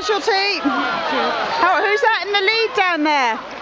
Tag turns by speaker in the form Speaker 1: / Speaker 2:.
Speaker 1: penalty. Oh, who's that in the lead down there?